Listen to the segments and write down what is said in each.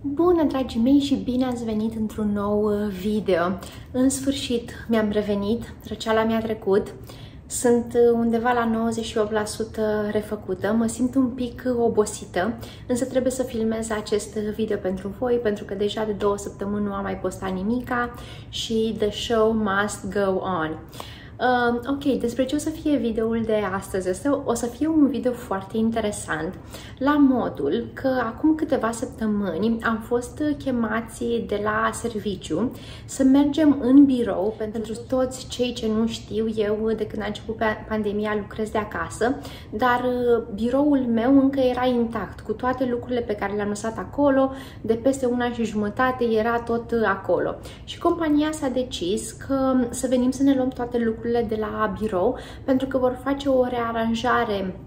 Bună, dragii mei, și bine ați venit într-un nou uh, video! În sfârșit mi-am revenit, răceala mi-a trecut, sunt uh, undeva la 98% refăcută, mă simt un pic obosită, însă trebuie să filmez acest video pentru voi, pentru că deja de două săptămâni nu am mai postat nimica și the show must go on. Uh, ok, despre ce o să fie videoul de astăzi? Asta o să fie un video foarte interesant, la modul că acum câteva săptămâni am fost chemați de la serviciu să mergem în birou, pentru toți cei ce nu știu, eu de când a început pandemia lucrez de acasă, dar uh, biroul meu încă era intact, cu toate lucrurile pe care le-am lăsat acolo, de peste una și jumătate era tot uh, acolo. Și compania s-a decis că să venim să ne luăm toate lucrurile lucrurile de la birou, pentru că vor face o rearanjare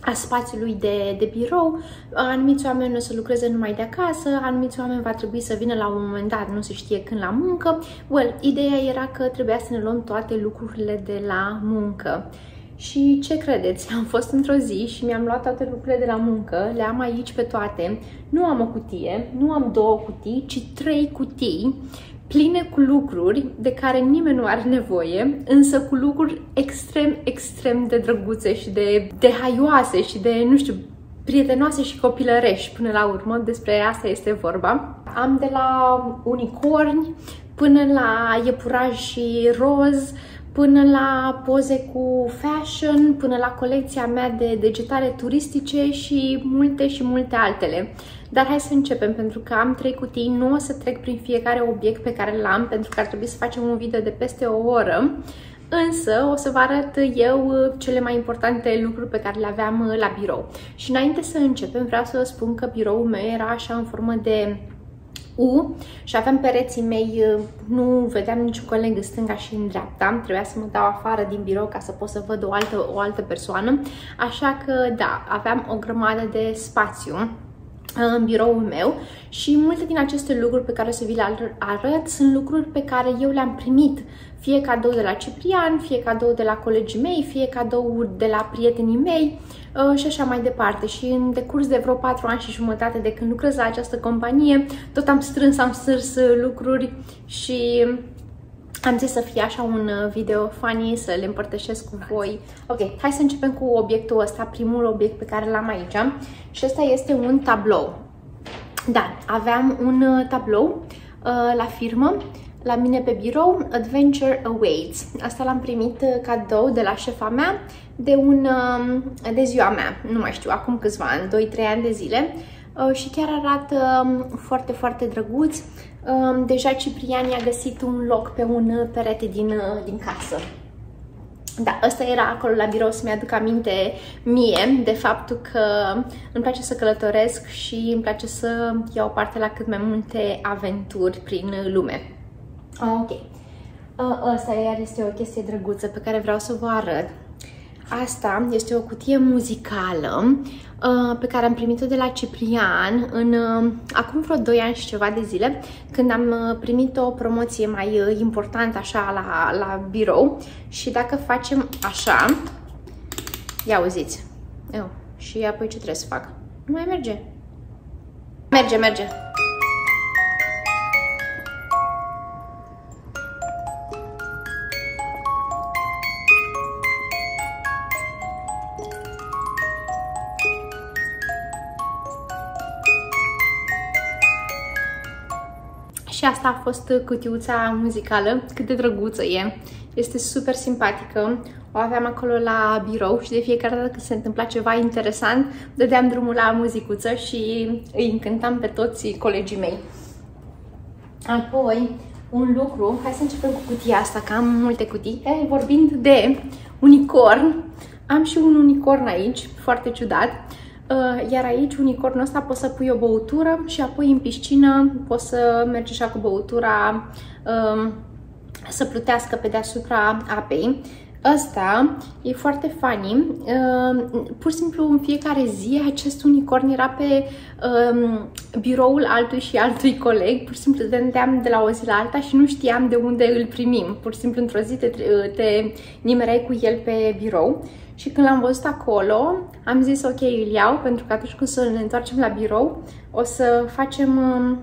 a spațiului de, de birou. Anumiți oameni o să lucreze numai de acasă, anumiți oameni va trebui să vină la un moment dat, nu se știe când la muncă. Well, ideea era că trebuia să ne luăm toate lucrurile de la muncă. Și ce credeți? Am fost într-o zi și mi-am luat toate lucrurile de la muncă, le am aici pe toate. Nu am o cutie, nu am două cutii, ci trei cutii pline cu lucruri de care nimeni nu are nevoie, însă cu lucruri extrem, extrem de drăguțe și de, de haioase și de, nu știu, prietenoase și copilărești până la urmă, despre asta este vorba. Am de la unicorni până la iepurași și roz, până la poze cu fashion, până la colecția mea de degetare turistice și multe și multe altele. Dar hai să începem, pentru că am trei cutii, nu o să trec prin fiecare obiect pe care l-am, pentru că ar trebui să facem un video de peste o oră. Însă o să vă arăt eu cele mai importante lucruri pe care le aveam la birou. Și înainte să începem, vreau să vă spun că biroul meu era așa în formă de U și aveam pereții mei, nu vedeam niciun coleg în stânga și în dreapta, trebuia să mă dau afară din birou ca să pot să văd o altă, o altă persoană, așa că da, aveam o grămadă de spațiu în biroul meu și multe din aceste lucruri pe care o să vi le arăt sunt lucruri pe care eu le-am primit fie cadou de la Ciprian, fie cadou de la colegii mei, fie cadou de la prietenii mei uh, și așa mai departe. Și în decurs de vreo 4 ani și jumătate de când lucrez la această companie, tot am strâns, am strâns lucruri și am zis să fie așa un uh, video funny, să le împărtășesc cu voi. Ok, hai să începem cu obiectul ăsta, primul obiect pe care l-am aici. Și ăsta este un tablou. Da, aveam un uh, tablou uh, la firmă, la mine pe birou, Adventure Awaits. Asta l-am primit uh, cadou de la șefa mea de, un, uh, de ziua mea, nu mai știu, acum câțiva ani, 2-3 ani de zile. Uh, și chiar arată um, foarte, foarte drăguț. Um, deja Ciprian i-a găsit un loc pe un uh, perete din, uh, din casă. Da, ăsta era acolo la birou să-mi aduc aminte mie de faptul că îmi place să călătoresc și îmi place să iau parte la cât mai multe aventuri prin lume. Ok. Ăsta iar este o chestie drăguță pe care vreau să vă arăt. Asta este o cutie muzicală uh, pe care am primit-o de la Ciprian în, uh, acum vreo 2 ani și ceva de zile, când am uh, primit o promoție mai uh, importantă așa la, la birou și dacă facem așa, ia auziți, eu, și apoi ce trebuie să fac? Nu mai merge. Merge, merge. Și asta a fost cutiuța muzicală, cât de drăguță e. Este super simpatică. O aveam acolo la birou și de fiecare dată când se întâmpla ceva interesant, dădeam drumul la muzicuță și îi încântam pe toți colegii mei. Apoi, un lucru, hai să începem cu cutia asta, că am multe cutii. Hey, vorbind de unicorn, am și un unicorn aici, foarte ciudat. Uh, iar aici, unicornul ăsta, poți să pui o băutură și apoi în piscină poți să mergi așa cu băutura um, să plutească pe deasupra apei. Ăsta e foarte funny. Uh, pur și simplu în fiecare zi acest unicorn era pe uh, biroul altui și altui coleg. Pur și simplu dădeam de la o zi la alta și nu știam de unde îl primim. Pur și simplu într-o zi te, te nimereai cu el pe birou. Și când l-am văzut acolo, am zis ok, îl iau, pentru că atunci când să ne întoarcem la birou, o să facem... Uh,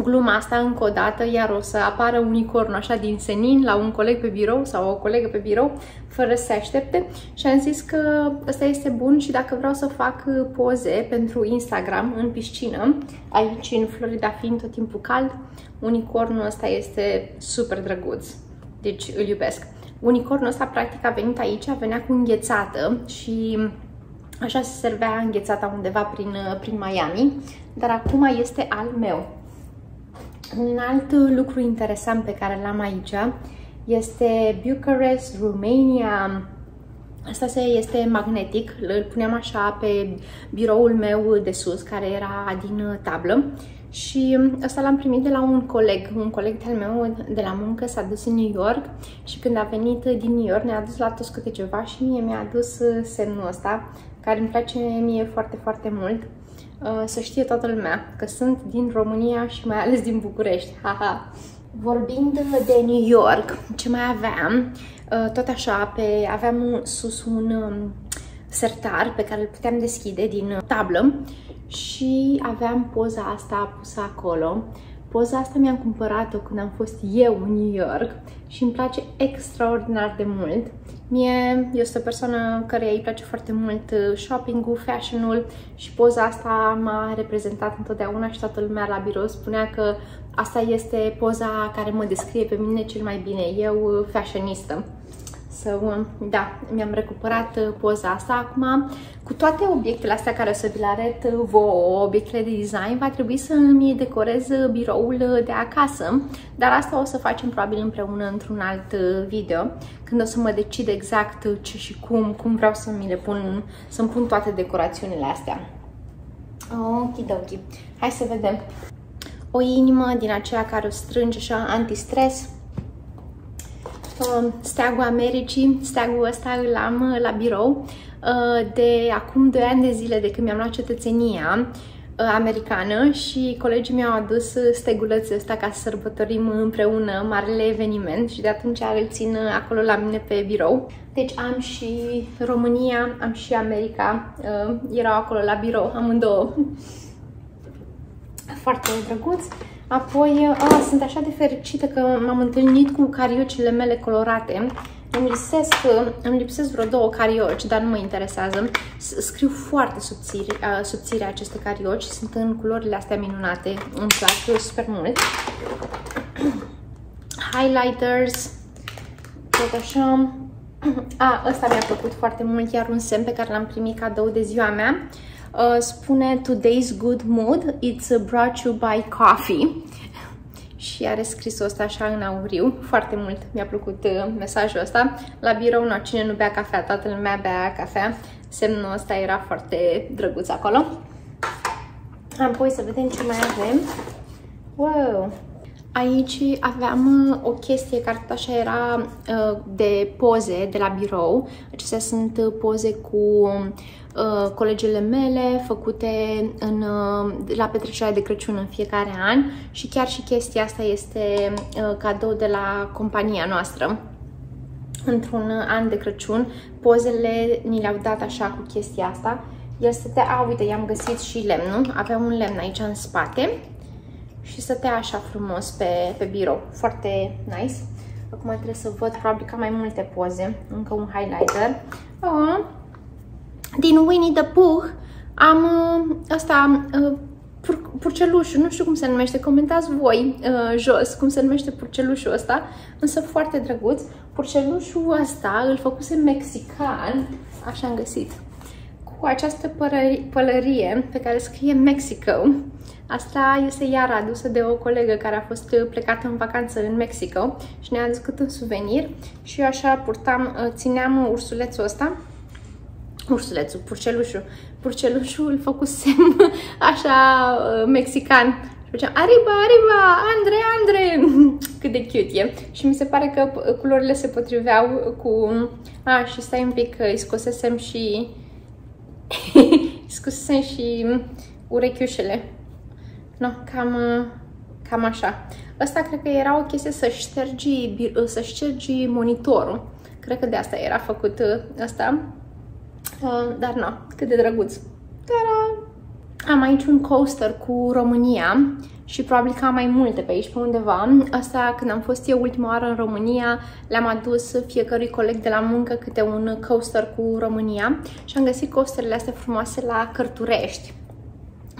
gluma asta încă o dată, iar o să apară unicornul așa din senin la un coleg pe birou sau o colegă pe birou, fără să se aștepte și am zis că ăsta este bun și dacă vreau să fac poze pentru Instagram în piscină, aici în Florida fiind tot timpul cald, unicornul ăsta este super drăguț, deci îl iubesc. Unicornul ăsta practic a venit aici, venea cu înghețată și așa se servea înghețata undeva prin, prin Miami, dar acum este al meu. Un alt lucru interesant pe care l-am aici este Bucharest, Romania. Asta este magnetic, îl puneam așa pe biroul meu de sus, care era din tablă. Și ăsta l-am primit de la un coleg, un coleg de-al meu de la muncă, s-a dus în New York și când a venit din New York ne-a dus la toți câte ceva și mie mi-a adus semnul ăsta, care îmi place mie foarte, foarte mult. Uh, să știe toată lumea că sunt din România și mai ales din București. Haha. Vorbind de New York, ce mai aveam, uh, tot așa, pe, aveam sus un um, sertar pe care îl puteam deschide din tablă și aveam poza asta pusă acolo. Poza asta mi-am cumpărat-o când am fost eu în New York și îmi place extraordinar de mult. Mie este o persoană care îi place foarte mult uh, shopping-ul, fashion-ul și poza asta m-a reprezentat întotdeauna și toată lumea la birou spunea că asta este poza care mă descrie pe mine cel mai bine, eu uh, fashionistă. So, da, mi-am recuperat uh, poza asta. Acum, cu toate obiectele astea care o să vi le arăt uh, vouă, obiectele de design, va trebui să mi decorez uh, biroul de acasă, dar asta o să facem probabil împreună într-un alt video, când o să mă decid exact ce și cum, cum vreau să mi le pun, să-mi pun toate decorațiunile astea. Okidoki. Hai să vedem. O inimă din aceea care o strânge așa anti-stres Um, steagul Americii, steagul ăsta îl am uh, la birou uh, de acum 2 ani de zile de când mi-am luat cetățenia uh, americană și colegii mi-au adus stegulețul ăsta ca să sărbătorim împreună marele eveniment și de atunci îl țin acolo la mine pe birou. Deci am și România, am și America, erau acolo la birou, amândouă. Foarte drăguț. Apoi, a, sunt așa de fericită că m-am întâlnit cu cariocile mele colorate. Îmi lipsesc, îmi lipsesc vreo două carioci, dar nu mă interesează. Scriu foarte subțiri, subțire aceste carioci, sunt în culorile astea minunate, îmi plac super mult. Highlighters, tot așa. A, ăsta mi-a plăcut foarte mult, iar un semn pe care l-am primit cadou de ziua mea. Uh, spune Today's Good Mood, it's brought you by coffee. Și are scris-o asta așa în auriu. Foarte mult mi-a plăcut uh, mesajul ăsta. La birou, nu, cine nu bea cafea, toată lumea bea cafea. Semnul ăsta era foarte drăguț acolo. Apoi să vedem ce mai avem. Wow! Aici aveam uh, o chestie care tot așa era uh, de poze de la birou. Acestea sunt uh, poze cu uh, colegele mele făcute în, uh, la petrecerea de Crăciun în fiecare an și chiar și chestia asta este uh, cadou de la compania noastră. Într-un an de Crăciun, pozele ni le-au dat așa cu chestia asta. El stătea, a, uite, i-am găsit și lemnul, avea un lemn aici în spate și stătea așa frumos pe, pe birou. Foarte nice. Acum trebuie să văd, probabil că mai multe poze. Încă un highlighter. Oh. Din Winnie the Pooh am uh, ăsta, uh, pur, purcelușul, nu știu cum se numește, comentați voi uh, jos cum se numește purcelușul ăsta, însă foarte drăguț. Purcelușul ăsta îl făcuse mexican, așa am găsit, cu această pălărie pe care scrie Mexico Asta este iar adusă de o colegă care a fost plecată în vacanță în Mexico și ne-a adus cât un suvenir și eu așa purtam, uh, țineam ursulețul ăsta ursulețul, purcelușul. Purcelușul îl făcusem așa uh, mexican. făceam Ariba, Ariba, Andre, Andre! Cât de cute e. Și mi se pare că culorile se potriveau cu... A, și stai un pic, îi scosesem și... scosesem și urechiușele. No, cam, cam așa. Asta cred că era o chestie să ștergi, să ștergi monitorul. Cred că de asta era făcut asta. Uh, dar nu, cât de drăguț. Dar am aici un coaster cu România și probabil că am mai multe pe aici, pe undeva. Asta, când am fost eu ultima oară în România, le-am adus fiecărui coleg de la muncă câte un coaster cu România și am găsit coasterele astea frumoase la Cărturești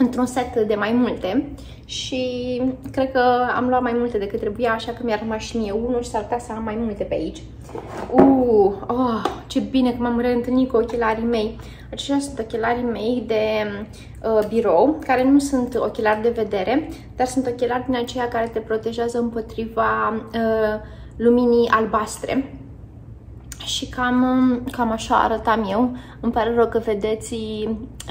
într-un set de mai multe și cred că am luat mai multe decât trebuia, așa că mi-a rămas și mie unul și s-ar putea să am mai multe pe aici. Uh, oh, ce bine că m-am reîntâlnit cu ochelarii mei. Aceștia sunt ochelarii mei de uh, birou, care nu sunt ochelari de vedere, dar sunt ochelari din aceia care te protejează împotriva uh, luminii albastre și cam, cam așa arătam eu. Îmi pare rău că vedeți,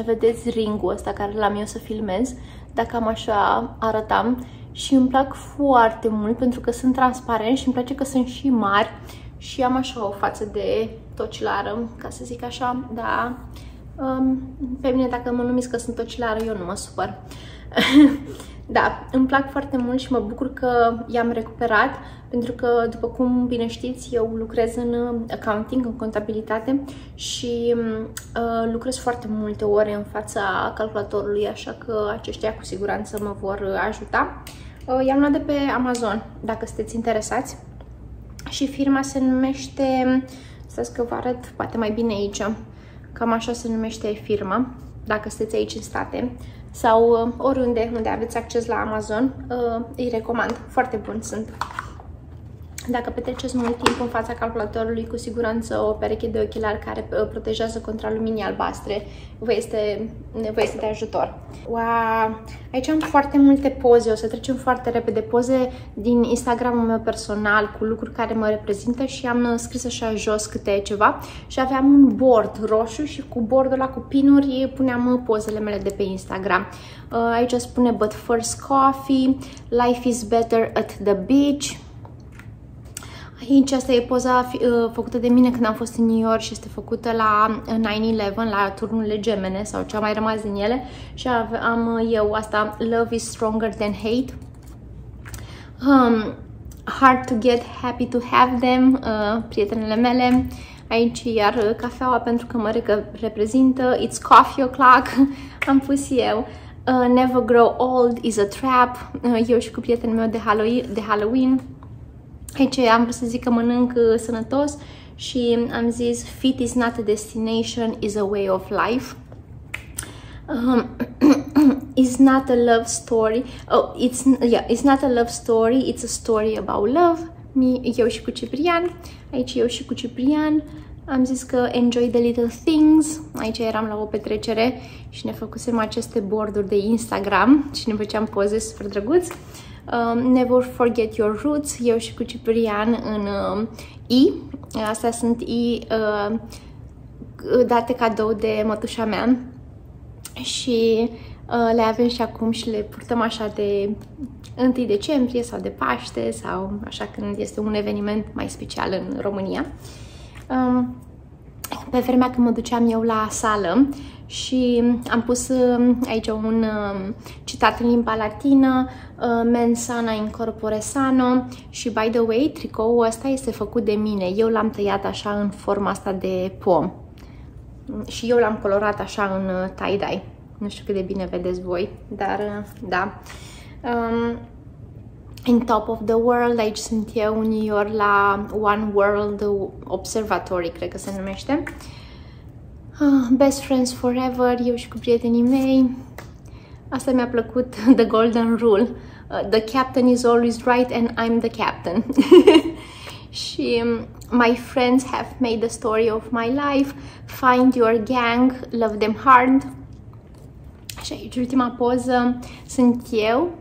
vedeți ringul ăsta care l-am eu să filmez, dar cam așa arătam și îmi plac foarte mult pentru că sunt transparent și îmi place că sunt și mari și am așa o față de tocilară, ca să zic așa, da. Um, pe mine dacă mă numiți că sunt tocilară, eu nu mă supăr. Da, îmi plac foarte mult și mă bucur că i-am recuperat, pentru că, după cum bine știți, eu lucrez în uh, accounting, în contabilitate și uh, lucrez foarte multe ore în fața calculatorului, așa că aceștia cu siguranță mă vor ajuta. Uh, i-am luat de pe Amazon, dacă sunteți interesați. Și firma se numește, să că vă arăt poate mai bine aici, cam așa se numește firma, dacă sunteți aici în state sau uh, oriunde unde aveți acces la Amazon, uh, îi recomand. Foarte buni sunt. Dacă petreceți mult timp în fața calculatorului, cu siguranță o pereche de ochelari care uh, protejează contra luminii albastre vă este, vă este de ajutor. Wow! Aici am foarte multe poze, o să trecem foarte repede poze din Instagramul meu personal cu lucruri care mă reprezintă și am uh, scris așa jos câte ceva și aveam un board roșu și cu bordul ăla cu pinuri puneam uh, pozele mele de pe Instagram. Aici spune But first coffee, life is better at the beach, Aici asta e poza uh, făcută de mine când am fost în New York și este făcută la 9-11, uh, la turnurile gemene sau ce a mai rămas din ele și am uh, eu asta Love is stronger than hate. Um, hard to get, happy to have them, uh, prietenele mele. Aici iar cafeaua pentru că mă reprezintă. It's coffee o'clock, am pus eu. Uh, never grow old is a trap. Uh, eu și cu prietenul meu de Halloween. De Halloween. Aici am vrut să zic că mănânc uh, sănătos și am zis fit is not a destination, is a way of life. Um, it's not a love story. Oh, it's yeah, it's not a love story, it's a story about love. Me, eu și cu Ciprian. Aici eu și cu Ciprian. Am zis că enjoy the little things. Aici eram la o petrecere și ne făcusem aceste borduri de Instagram și ne făceam poze super drăguți. Um, Never Forget Your Roots, eu și cu Ciprian în uh, I. Astea sunt I uh, date cadou de mătușa mea și uh, le avem și acum și le purtăm așa de 1 decembrie sau de Paște sau așa când este un eveniment mai special în România. Um, pe vremea când mă duceam eu la sală și am pus um, aici un um, citat în limba latină, uh, men sana in corpore sano și by the way, tricoul ăsta este făcut de mine. Eu l-am tăiat așa în forma asta de pom și eu l-am colorat așa în uh, tie-dye. Nu știu cât de bine vedeți voi, dar uh, da. Um, in top of the world, aici sunt eu în New York la One World Observatory, cred că se numește. Uh, best friends forever, eu și cu prietenii mei. Asta mi-a plăcut, the golden rule. Uh, the captain is always right and I'm the captain. și um, my friends have made the story of my life. Find your gang, love them hard. Și aici ultima poză sunt eu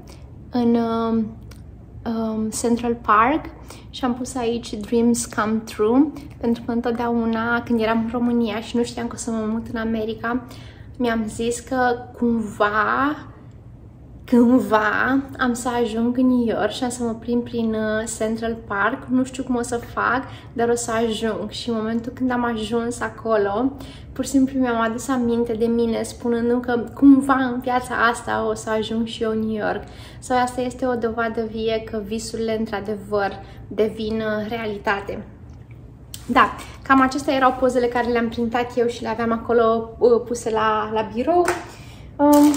în uh, um, Central Park și am pus aici Dreams Come True pentru că întotdeauna când eram în România și nu știam că o să mă mut în America mi-am zis că cumva cândva am să ajung în New York și am să mă plimb prin uh, Central Park. Nu știu cum o să fac, dar o să ajung. Și în momentul când am ajuns acolo, pur și simplu mi-am adus aminte de mine spunându că cumva în viața asta o să ajung și eu în New York. Sau asta este o dovadă vie că visurile într-adevăr devin uh, realitate. Da, cam acestea erau pozele care le-am printat eu și le aveam acolo uh, puse la, la birou. Um,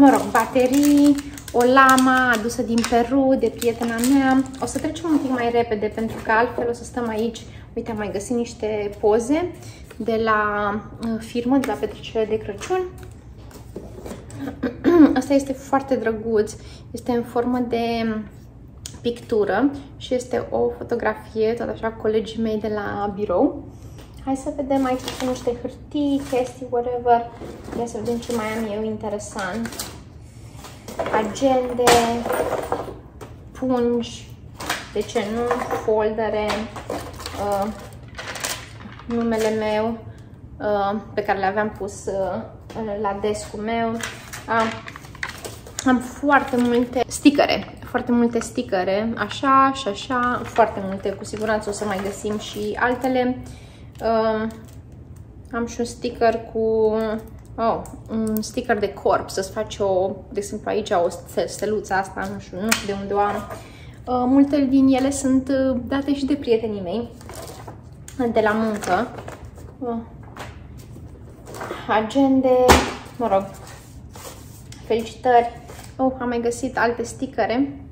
mă rog, baterii, o lama adusă din Peru de prietena mea. O să trecem un pic mai repede pentru că altfel o să stăm aici. Uite, am mai găsit niște poze de la uh, firmă, de la petrecerea de Crăciun. Asta este foarte drăguț. Este în formă de pictură și este o fotografie, tot așa, cu colegii mei de la birou. Hai să vedem aici sunt niște hârtii, chestii, whatever. Ia să vedem ce mai am eu interesant. Agende, pungi, de ce nu, foldere, uh, numele meu uh, pe care le aveam pus uh, la descul meu. Uh, am foarte multe sticăre, foarte multe sticăre, așa și așa, foarte multe, cu siguranță o să mai găsim și altele. Uh, am și un sticker cu oh, un sticker de corp, să-ți faci o, de exemplu aici o steluță asta, nu știu, nu știu de unde o am. Uh, multe din ele sunt uh, date și de prietenii mei de la muncă. Uh, agende, mă rog, felicitări. Oh, am mai găsit alte stickere.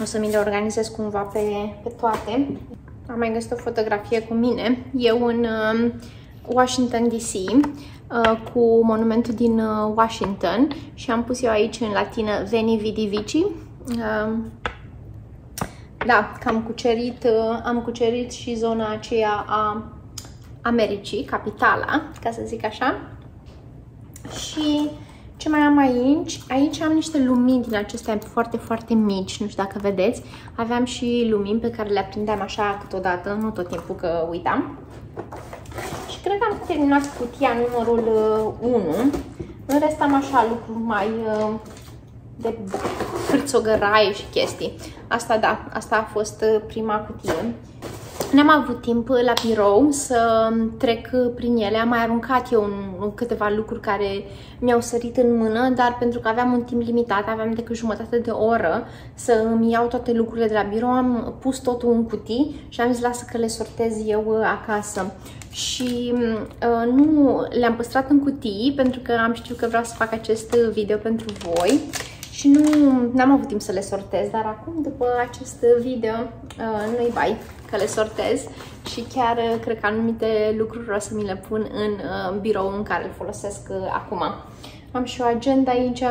O să mi le organizez cumva pe, pe toate. Am mai găsit o fotografie cu mine. Eu în uh, Washington DC uh, cu monumentul din uh, Washington și am pus eu aici în latină Veni Vidi Vici. Uh, da, că am cucerit, uh, am cucerit și zona aceea a Americii, capitala, ca să zic așa. Și ce mai am aici? Aici am niște lumini din acestea foarte, foarte mici, nu știu dacă vedeți. Aveam și lumini pe care le aprindeam așa câteodată, nu tot timpul că uitam. Și cred că am terminat cutia numărul 1. Uh, În rest am așa lucruri mai uh, de hârțogăraie și chestii. Asta da, asta a fost uh, prima cutie. N-am avut timp la birou să trec prin ele, am mai aruncat eu în câteva lucruri care mi-au sărit în mână, dar pentru că aveam un timp limitat, aveam decât jumătate de oră să îmi iau toate lucrurile de la birou, am pus totul în cutii și am zis lasă că le sortez eu uh, acasă. Și uh, nu le-am păstrat în cutii pentru că am știut că vreau să fac acest video pentru voi și nu am avut timp să le sortez, dar acum, după acest video, uh, nu-i bai că le sortez și chiar uh, cred că anumite lucruri vreau să mi le pun în uh, birou în care îl folosesc uh, acum. Am și o agenda aici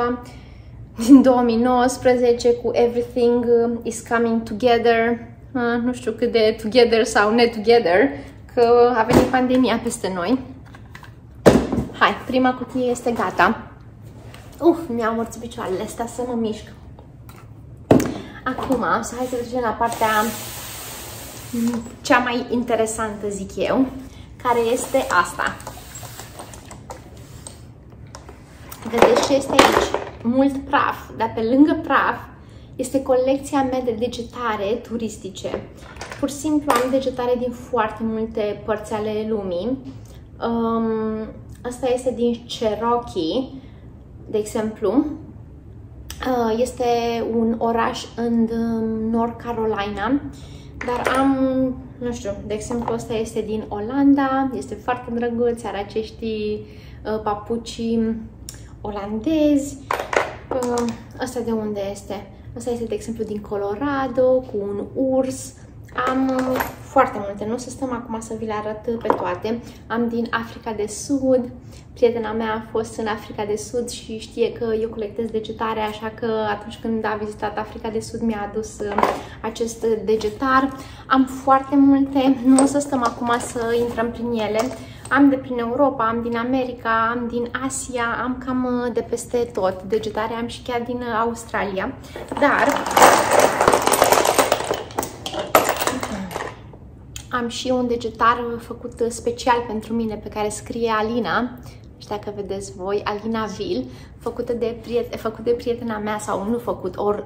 din 2019 cu Everything uh, is Coming Together. Uh, nu știu cât de together sau net together, că a venit pandemia peste noi. Hai, prima cutie este gata. Uf, mi-au morțit picioarele astea să mă mișc. Acum, să hai să trecem la partea cea mai interesantă, zic eu, care este asta. Vedeți ce este aici? Mult praf, dar pe lângă praf este colecția mea de degetare turistice. Pur și simplu am degetare din foarte multe părți ale lumii. Um, asta este din Cherokee, de exemplu. Uh, este un oraș în North Carolina dar am, nu știu, de exemplu, ăsta este din Olanda, este foarte drăguț, are acești uh, papuci olandezi. Uh, ăsta de unde este? Asta este, de exemplu, din Colorado, cu un urs. Am uh, foarte multe, nu o să stăm acum să vi le arăt pe toate. Am din Africa de Sud, prietena mea a fost în Africa de Sud și știe că eu colectez degetare, așa că atunci când a vizitat Africa de Sud mi-a adus uh, acest degetar. Am foarte multe, nu o să stăm acum să intrăm prin ele. Am de prin Europa, am din America, am din Asia, am cam uh, de peste tot. Degetare am și chiar din uh, Australia. Dar am și un degetar făcut special pentru mine pe care scrie Alina știu dacă vedeți voi, Alina Vil, făcută de, priet- făcut de prietena mea sau nu făcut, or,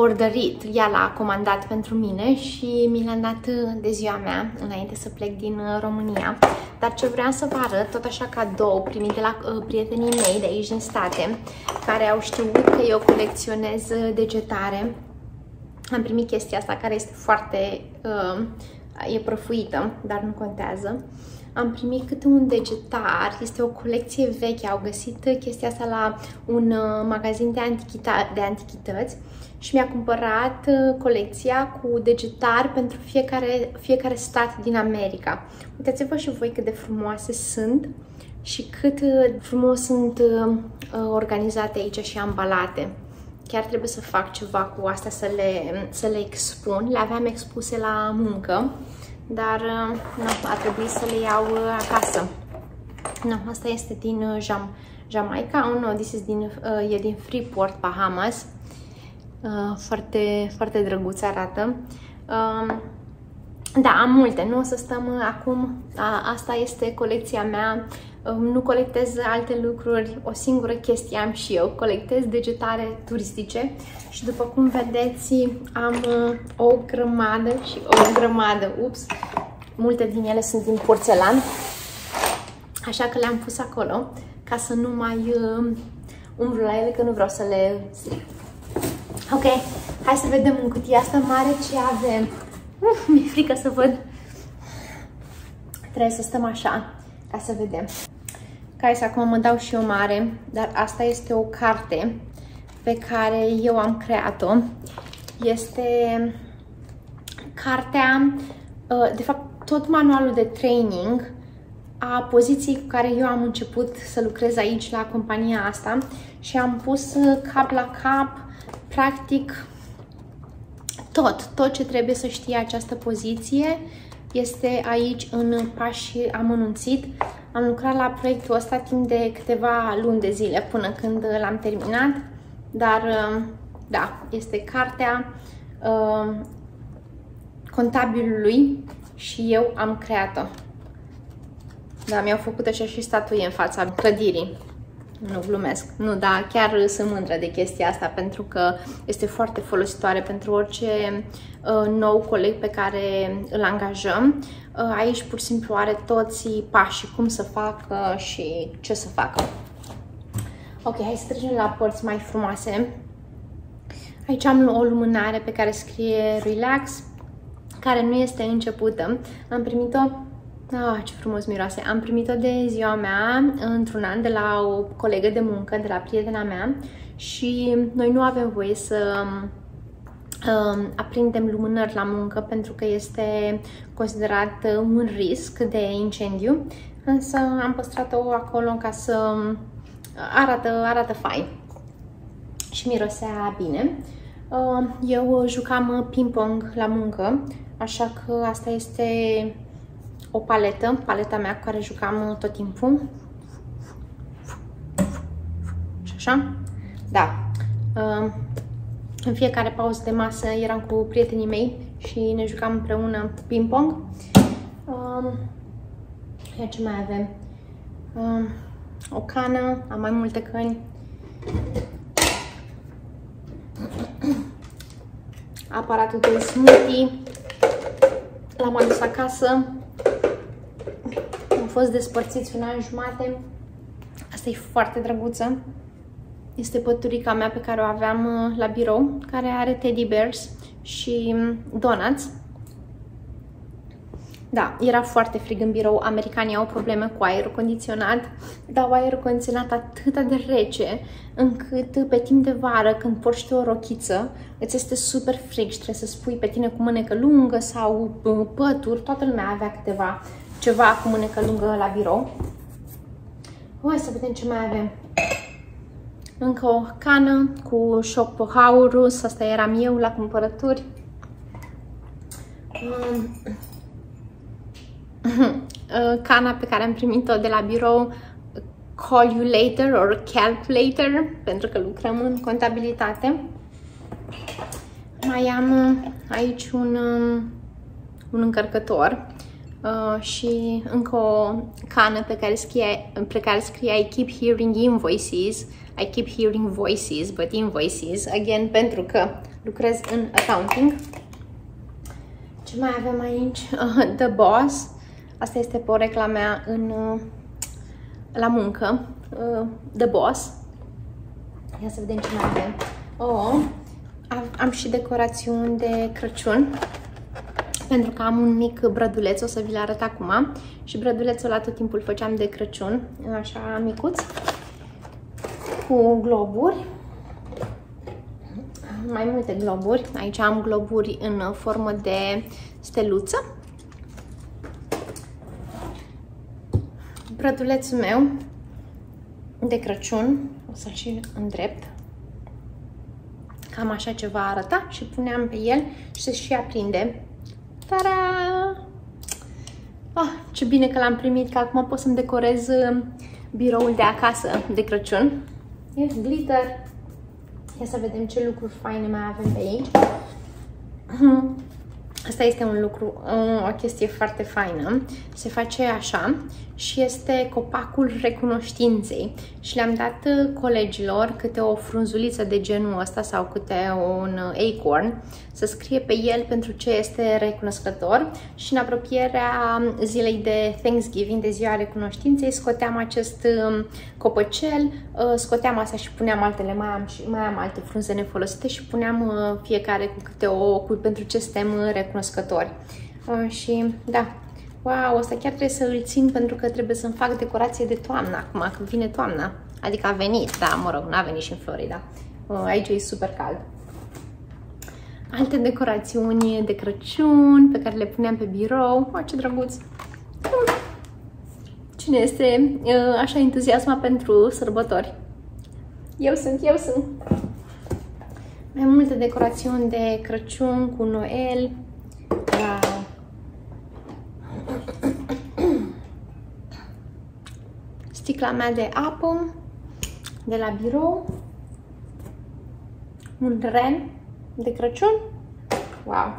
ordărit, ea l-a comandat pentru mine și mi l-a dat de ziua mea, înainte să plec din uh, România. Dar ce vreau să vă arăt, tot așa cadou primit de la uh, prietenii mei de aici din state, care au știut că eu colecționez uh, degetare. Am primit chestia asta care este foarte... Uh, e prăfuită, dar nu contează. Am primit câte un degetar, este o colecție veche, au găsit chestia asta la un uh, magazin de, antichita- de antichități și mi-a cumpărat uh, colecția cu degetar pentru fiecare, fiecare stat din America. Uitați-vă și voi cât de frumoase sunt și cât uh, frumos sunt organizate aici și ambalate. Chiar trebuie să fac ceva cu astea să le, să le expun. Le aveam expuse la muncă dar uh, nu, a trebuit să le iau uh, acasă. Nu, asta este din uh, Jam Jamaica, oh, no, this is din, uh, e din Freeport, Bahamas. Uh, foarte, foarte drăguț arată. Uh, da, am multe, nu o să stăm acum, a, asta este colecția mea, nu colectez alte lucruri, o singură chestie am și eu, colectez degetare turistice și după cum vedeți am uh, o grămadă și o grămadă, ups, multe din ele sunt din porțelan, așa că le-am pus acolo ca să nu mai uh, umblu la ele, că nu vreau să le stric. Ok, hai să vedem în cutia asta mare ce avem. Uf, mi-e frică să văd. Trebuie să stăm așa, ca să vedem. Ca să acum mă dau și eu mare, dar asta este o carte pe care eu am creat-o. Este cartea, uh, de fapt, tot manualul de training a poziției cu care eu am început să lucrez aici la compania asta și am pus cap la cap, practic, tot, tot ce trebuie să știe această poziție este aici în pași amănunțit. Am lucrat la proiectul ăsta timp de câteva luni de zile până când l-am terminat, dar da, este cartea uh, contabilului și eu am creat-o. Da, mi-au făcut așa și statuie în fața clădirii. Nu glumesc. Nu, da, chiar sunt mândră de chestia asta pentru că este foarte folositoare pentru orice uh, nou coleg pe care îl angajăm. Uh, aici pur și simplu are toți pașii, cum să facă și ce să facă. Ok, hai să trecem la părți mai frumoase. Aici am o lumânare pe care scrie Relax, care nu este începută. Am primit-o Ah, ce frumos miroase! Am primit-o de ziua mea într-un an de la o colegă de muncă, de la prietena mea și noi nu avem voie să um, aprindem lumânări la muncă pentru că este considerat un risc de incendiu, însă am păstrat-o acolo ca să arată, arată fain și mirosea bine. Uh, eu jucam ping-pong la muncă, așa că asta este o paletă, paleta mea cu care jucam tot timpul. Și așa. Da. Uh, în fiecare pauză de masă eram cu prietenii mei și ne jucam împreună ping-pong. Uh, ia ce mai avem? Uh, o cană, am mai multe căni. Aparatul de smoothie. L-am adus acasă fost despărțiți un an jumate. Asta e foarte drăguță. Este păturica mea pe care o aveam uh, la birou, care are teddy bears și um, donuts. Da, era foarte frig în birou, americanii au probleme cu aerul condiționat, dar aerul condiționat atât de rece, încât pe timp de vară, când porți o rochiță, îți este super frig și trebuie să spui pe tine cu mânecă lungă sau uh, pături, toată lumea avea câteva ceva cu mânecă lungă la birou. Hai să vedem ce mai avem. Încă o cană cu Schopenhauerus, asta eram eu la cumpărături. Cana pe care am primit-o de la birou Calculator or Calculator, pentru că lucrăm în contabilitate. Mai am aici un, un încărcător uh, și încă o cană pe care scrie, pe care scrie I keep hearing invoices, I keep hearing voices, but invoices, again, pentru că lucrez în accounting. Ce mai avem aici? Uh, The Boss. Asta este porecla mea în, uh, la muncă. Uh, The Boss. Ia să vedem ce mai avem. Oh, am, am și decorațiuni de Crăciun pentru că am un mic brăduleț, o să vi-l arăt acum. Și brădulețul la tot timpul făceam de Crăciun, așa micuț, cu globuri. Mai multe globuri. Aici am globuri în formă de steluță. Brădulețul meu de Crăciun, o să-l și îndrept. Cam așa ceva arăta și puneam pe el și se și aprinde Tara! Oh, ce bine că l-am primit, că acum pot să-mi decorez uh, biroul de acasă de Crăciun. E glitter. Ia să vedem ce lucruri faine mai avem pe aici. Asta este un lucru, o chestie foarte faină. Se face așa și este copacul recunoștinței. Și le-am dat uh, colegilor câte o frunzuliță de genul ăsta sau câte un acorn să scrie pe el pentru ce este recunoscător și în apropierea zilei de Thanksgiving, de ziua recunoștinței, scoteam acest um, copăcel, uh, scoteam asta și puneam altele, mai am, și, mai am alte frunze nefolosite și puneam uh, fiecare cu câte o, cu, pentru ce suntem recunoscători. Și da, Wow, asta chiar trebuie să îl țin pentru că trebuie să-mi fac decorație de toamnă acum, că vine toamna. Adică a venit, da, mă rog, n-a venit și în Florida. Uh, aici e super cald. Alte decorațiuni de Crăciun pe care le puneam pe birou. Oh, ce drăguț! Cine este uh, așa entuziasmat pentru sărbători? Eu sunt, eu sunt! Mai multe decorațiuni de Crăciun cu Noel. Wow! Sticla mea de apă de la birou, un ren de Crăciun. Wow!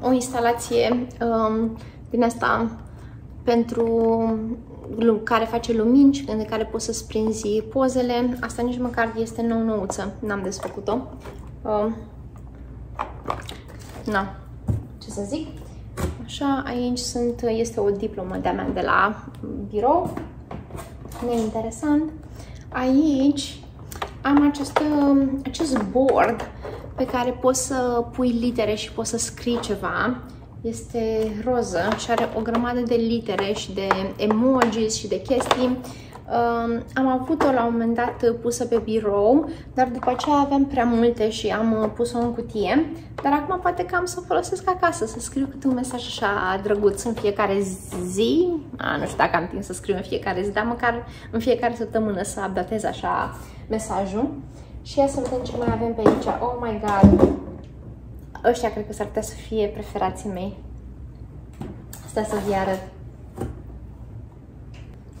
O instalație um, din asta pentru care face lumini în care poți să sprinzi pozele. Asta nici măcar este nou-nouță, n-am desfăcut-o. Um, na, ce să zic. Așa, aici sunt, este o diplomă de-a mea de la birou. Neinteresant. Aici am acest, acest board pe care poți să pui litere și poți să scrii ceva. Este roză și are o grămadă de litere și de emojis și de chestii am avut-o la un moment dat pusă pe birou, dar după aceea aveam prea multe și am uh, pus-o în cutie. Dar acum poate că am să o folosesc acasă, să scriu câte un mesaj așa drăguț în fiecare zi. A, nu știu dacă am timp să scriu în fiecare zi, dar măcar în fiecare săptămână să updatez așa mesajul. Și ia să vedem ce mai avem pe aici. Oh my god! Ăștia cred că s-ar putea să fie preferații mei. Asta să vi arăt.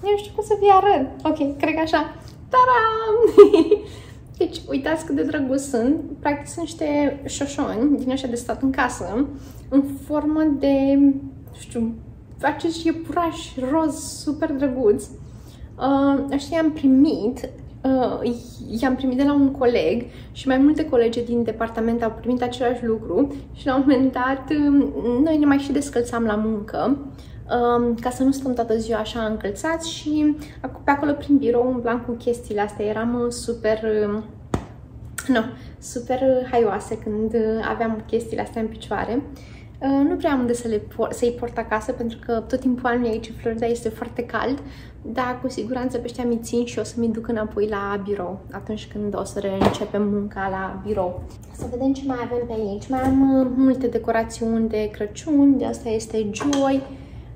Nu știu cum să vi arăt. Ok, cred că așa. Taram! Deci, uitați cât de drăguț sunt. Practic sunt niște șoșoni din așa de stat în casă, în formă de, nu știu, acest iepuraș roz super drăguț. Uh, ăștia i-am primit, uh, i-am primit de la un coleg și mai multe colegi din departament au primit același lucru și la un moment dat uh, noi ne mai și descălțam la muncă Um, ca să nu stăm toată ziua așa încălțați și pe acolo prin birou umblam cu chestiile astea. Eram uh, super, um, nu, super haioase când uh, aveam chestiile astea în picioare. Uh, nu prea am unde să le por- să-i port acasă pentru că tot timpul anului aici în Florida este foarte cald, dar cu siguranță pe ăștia mi țin și o să mi duc înapoi la birou atunci când o să reîncepem munca la birou. Să vedem ce mai avem pe aici. Mai am multe decorațiuni de Crăciun, de asta este Joy,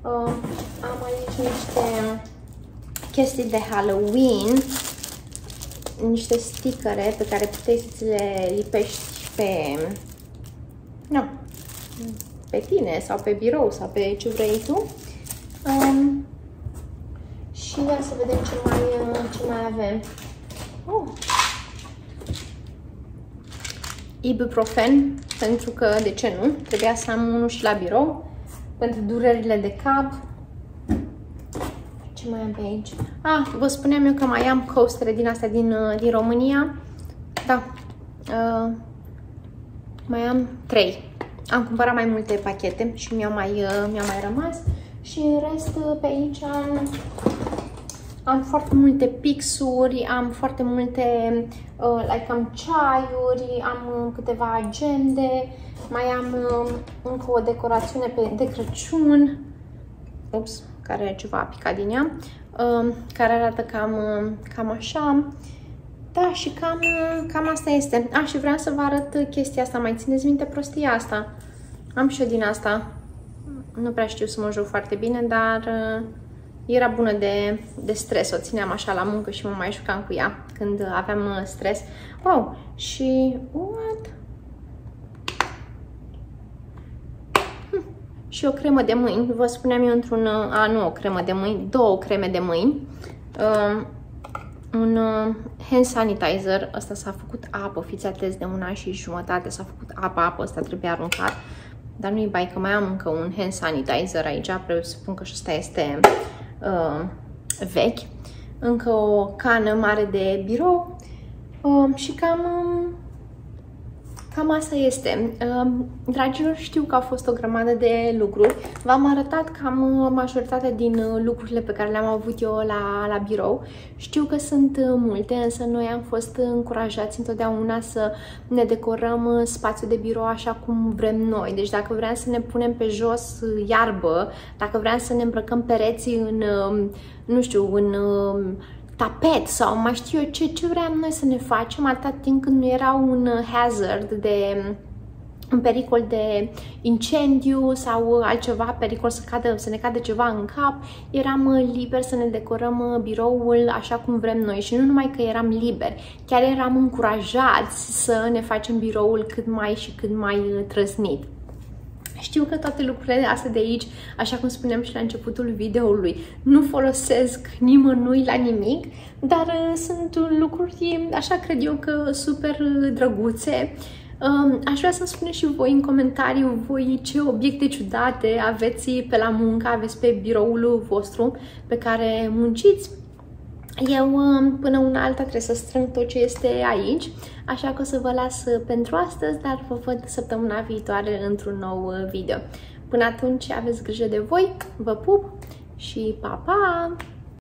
Uh, am aici niște chestii de Halloween, niște stickere pe care puteți să le lipești pe, nu, pe tine sau pe birou sau pe ce vrei tu. Um, și ia să vedem ce mai, ce mai avem. Oh. ibuprofen, pentru că, de ce nu, trebuia să am unul și la birou, pentru durerile de cap. Ce mai am pe aici? Ah, vă spuneam eu că mai am coastere din astea din, uh, din România. Da. Uh, mai am trei. Am cumpărat mai multe pachete și mi-au mai, uh, mi mai rămas. Și în rest, uh, pe aici am am foarte multe pixuri, am foarte multe, uh, like am ceaiuri, am uh, câteva agende, mai am uh, încă o decorațiune pe, de Crăciun, ups, care e ceva picat din ea, uh, care arată cam, uh, cam așa. Da, și cam, uh, cam asta este. A, și vreau să vă arăt chestia asta, mai țineți minte prostia asta? Am și eu din asta. Nu prea știu să mă joc foarte bine, dar... Uh, era bună de, de stres, o țineam așa la muncă și mă mai jucam cu ea când aveam uh, stres. Wow! Și... What? Și o cremă de mâini, vă spuneam eu într-un... Uh, a, nu o cremă de mâini, două creme de mâini. Uh, un uh, hand sanitizer, ăsta s-a făcut apă, fiți atenți de un an și jumătate, s-a făcut apă, apă, ăsta trebuie aruncat. Dar nu-i bai că mai am încă un hand sanitizer aici, presupun că și ăsta este uh, vechi, încă o cană mare de birou uh, și cam, uh, cam asta este. Uh, dragilor, știu că a fost o grămadă de lucruri. V-am arătat cam uh, majoritatea din uh, lucrurile pe care le-am avut eu la, la birou. Știu că sunt uh, multe, însă noi am fost încurajați întotdeauna să ne decorăm spațiul de birou așa cum vrem noi. Deci dacă vrem să ne punem pe jos iarbă, dacă vrem să ne îmbrăcăm pereții în, nu știu, în tapet sau mai știu eu ce, ce vreau noi să ne facem atâta timp când nu era un hazard de un pericol de incendiu sau altceva, pericol să, cadă, să ne cadă ceva în cap, eram liber să ne decorăm biroul așa cum vrem noi și nu numai că eram liberi, chiar eram încurajați să ne facem biroul cât mai și cât mai trăznit. Știu că toate lucrurile astea de aici, așa cum spuneam și la începutul videoului, nu folosesc nimănui la nimic, dar uh, sunt lucruri, așa cred eu că super drăguțe. Um, aș vrea să-mi spuneți și voi în comentariu voi ce obiecte ciudate aveți pe la muncă, aveți pe biroul vostru pe care munciți eu um, până una alta trebuie să strâng tot ce este aici, așa că o să vă las pentru astăzi, dar vă văd săptămâna viitoare într-un nou uh, video. Până atunci aveți grijă de voi, vă pup și pa, pa!